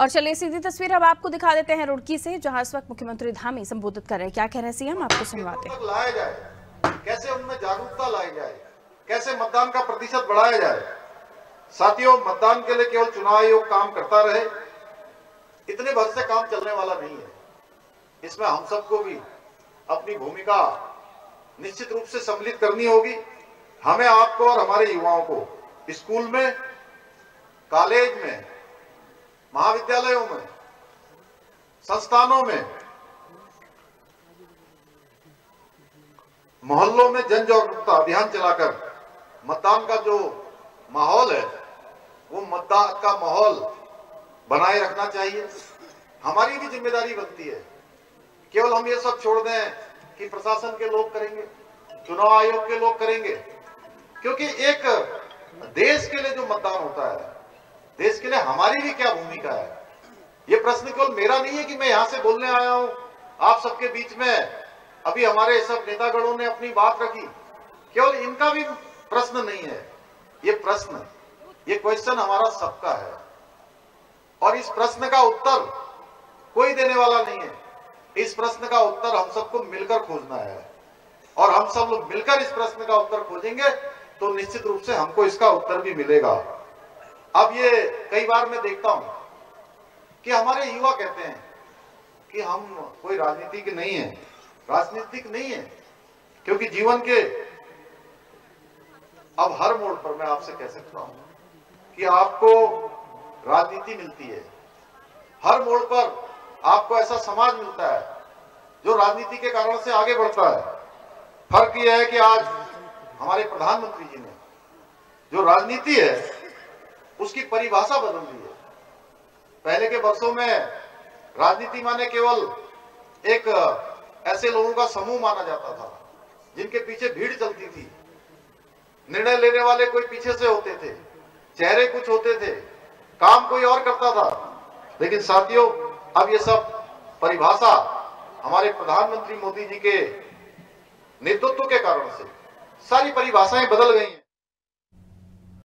और चलिए सीधी तस्वीर अब आपको दिखा देते हैं रुड़की से, जहाँ इस वक्त मुख्यमंत्री धामी संबोधित कर रहे हैं। क्या कह रहे हैं सीएम? आपको सुनवाते हैं। लाया जाए। कैसे उनमें जागरूकता लाई जाए? कैसे मतदान का प्रतिशत बढ़ाया जाए? साथियों, मतदान के लिए केवल चुनाव आयोग काम करता रहे। इतने भर से काम चलने वाला नहीं है। इसमें हम सबको भी अपनी भूमिका निश्चित रूप से सम्मिलित करनी होगी। हमें आपको और हमारे युवाओं को स्कूल में, कॉलेज में महाविद्यालयों में, संस्थानों में, मोहल्लों में जन जागरूकता अभियान चलाकर मतदान का जो माहौल है, वो मतदान का माहौल बनाए रखना चाहिए। हमारी भी ज़िम्मेदारी बनती है। केवल हम ये सब छोड़ दें कि प्रशासन के लोग करेंगे, चुनाव आयोग के लोग करेंगे, क्योंकि एक देश के लिए जो मतदान होता है देश के लिए हमारी भी क्या भूमिका है? ये प्रश्न केवल मेरा नहीं है कि मैं यहाँ से बोलने आया हूँ। आप सबके बीच में अभी हमारे सब नेतागणों ने अपनी बात रखी। केवल इनका भी प्रश्न नहीं है। ये प्रश्न, ये क्वेश्चन हमारा सबका है। और इस प्रश्न का उत्तर कोई देने वाला नहीं है। इस प्रश्न का उत्तर हम सबको मिलकर खोजना है। और हम सब लोग मिलकर इस प्रश्न का उत्तर खोजेंगे तो निश्चित रूप से हमको इसका उत्तर भी मिलेगा। अब ये कई बार मैं देखता हूँ कि हमारे युवा कहते हैं कि हम कोई राजनीतिक नहीं है। राजनीतिक नहीं है, क्योंकि जीवन के अब हर मोड़ पर मैं आपसे कह सकता हूँ कि आपको राजनीति मिलती है। हर मोड़ पर आपको ऐसा समाज मिलता है जो राजनीति के कारण से आगे बढ़ता है। फ़र्क यह है कि आज हमारे प्रधानमंत्री जी ने जो राजनीति है उसकी परिभाषा बदल दी है। पहले के वर्षों में राजनीति माने केवल एक ऐसे लोगों का समूह माना जाता था, जिनके पीछे भीड़ चलती थी। निर्णय लेने वाले कोई पीछे से होते थे, चेहरे कुछ होते थे, काम कोई और करता था। लेकिन साथियों, अब ये सब परिभाषा हमारे प्रधानमंत्री मोदी जी के नेतृत्व के कारण से सारी परिभाषाएँ बदल गई हैं।